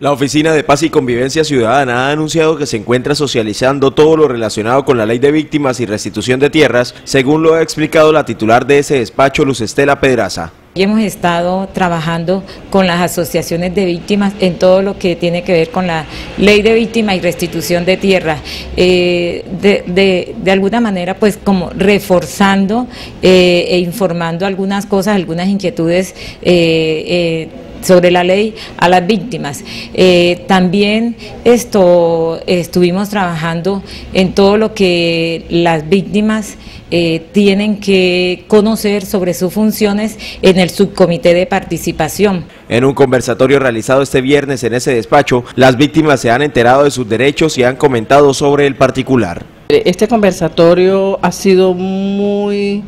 La Oficina de Paz y Convivencia Ciudadana ha anunciado que se encuentra socializando todo lo relacionado con la ley de víctimas y restitución de tierras, según lo ha explicado la titular de ese despacho, Luz Estela Pedraza. Hemos estado trabajando con las asociaciones de víctimas en todo lo que tiene que ver con la ley de víctimas y restitución de tierras, eh, de, alguna manera pues como reforzando eh, e informando algunas cosas, algunas inquietudes. Eh, sobre la ley a las víctimas. Eh, también esto estuvimos trabajando en todo lo que las víctimas eh, tienen que conocer sobre sus funciones en el subcomité de participación. En un conversatorio realizado este viernes en ese despacho, las víctimas se han enterado de sus derechos y han comentado sobre el particular. Este conversatorio ha sido muy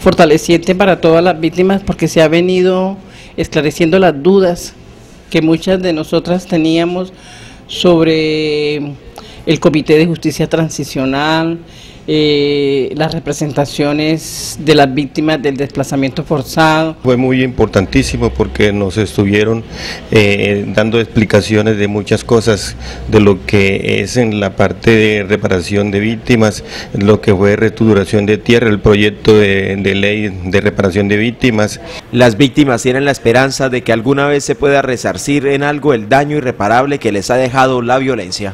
fortaleciente para todas las víctimas porque se ha venido esclareciendo las dudas que muchas de nosotras teníamos sobre el Comité de Justicia Transicional, eh, las representaciones de las víctimas del desplazamiento forzado. Fue muy importantísimo porque nos estuvieron eh, dando explicaciones de muchas cosas de lo que es en la parte de reparación de víctimas, lo que fue reestructuración de tierra, el proyecto de, de ley de reparación de víctimas. Las víctimas tienen la esperanza de que alguna vez se pueda resarcir en algo el daño irreparable que les ha dejado la violencia.